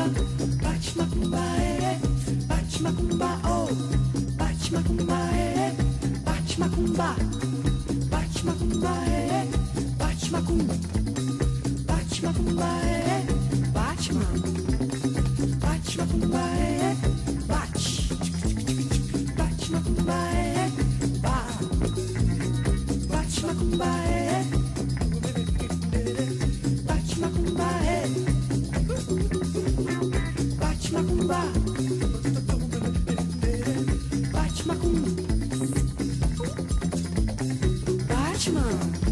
Bate macumba, é, bate macumba, bate macumba, é. Batman. com Batman.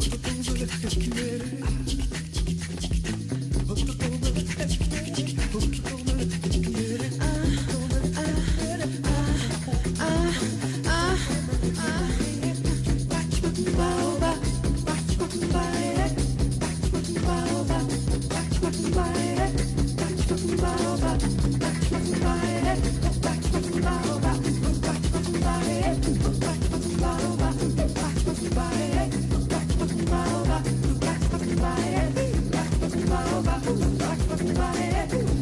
지금 당신을 다 지키네 Rock, rock your body.